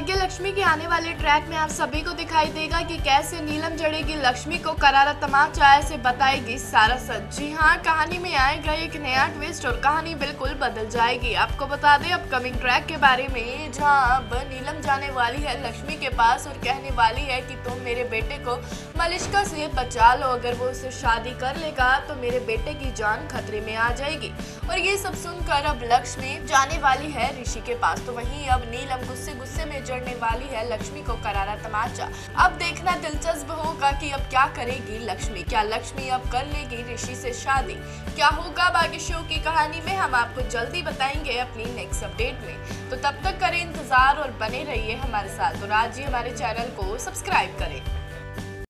भाग्य लक्ष्मी के आने वाले ट्रैक में आप सभी को दिखाई देगा कि कैसे नीलम जड़ेगी लक्ष्मी को करारा तमाचा ऐसे बताएगी सारा सच। जी हाँ कहानी में आएगा एक नया ट्विस्ट और कहानी बिल्कुल बदल जाएगी। आपको बता दें अपकमिंग ट्रैक के बारे में जहाँ अब नीलम जाने वाली है लक्ष्मी के पास और कहने वाली है कि तुम मेरे बेटे को मलिश्का से बचा लो। अगर वो उसे शादी कर लेगा तो मेरे बेटे की जान खतरे में आ जाएगी। और ये सब सुनकर अब लक्ष्मी जाने वाली है ऋषि के पास। तो वहीं अब नीलम गुस्से गुस्से में जड़ने वाली है लक्ष्मी को करारा तमाचा। अब देखना दिलचस्प होगा कि अब क्या करेगी लक्ष्मी। क्या लक्ष्मी अब कर लेगी ऋषि से शादी? क्या होगा बाकी शो की कहानी में? हम आपको जल्दी बताएँगे अपनी नेक्स्ट अपडेट में। तो तब तक करें इंतज़ार और बने रहिए हमारे साथ। और आज ही हमारे चैनल को सब्सक्राइब करें।